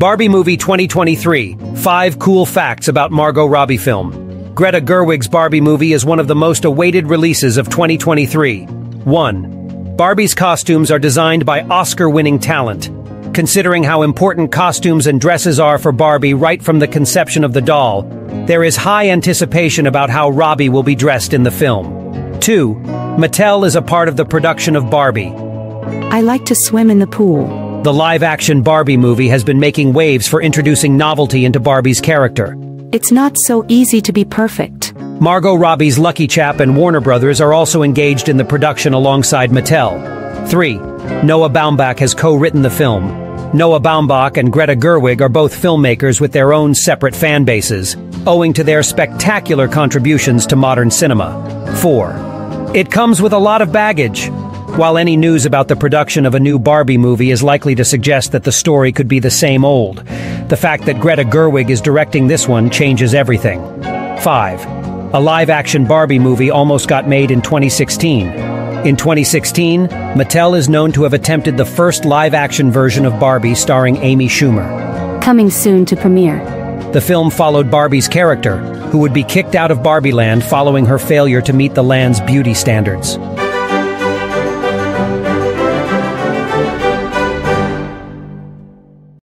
Barbie Movie 2023, Five Cool Facts About Margot Robbie Film. Greta Gerwig's Barbie movie is one of the most awaited releases of 2023. 1. Barbie's costumes are designed by Oscar-winning talent. Considering how important costumes and dresses are for Barbie right from the conception of the doll, there is high anticipation about how Robbie will be dressed in the film. 2. Mattel is a part of the production of Barbie. I like to swim in the pool. The live-action Barbie movie has been making waves for introducing novelty into Barbie's character. It's not so easy to be perfect. Margot Robbie's Lucky Chap and Warner Brothers are also engaged in the production alongside Mattel. 3. Noah Baumbach has co-written the film. Noah Baumbach and Greta Gerwig are both filmmakers with their own separate fan bases, owing to their spectacular contributions to modern cinema. 4. It comes with a lot of baggage. While any news about the production of a new Barbie movie is likely to suggest that the story could be the same old, the fact that Greta Gerwig is directing this one changes everything. 5. A live-action Barbie movie almost got made in 2016. In 2016, Mattel is known to have attempted the first live-action version of Barbie starring Amy Schumer. Coming soon to premiere. The film followed Barbie's character, who would be kicked out of Barbieland following her failure to meet the land's beauty standards.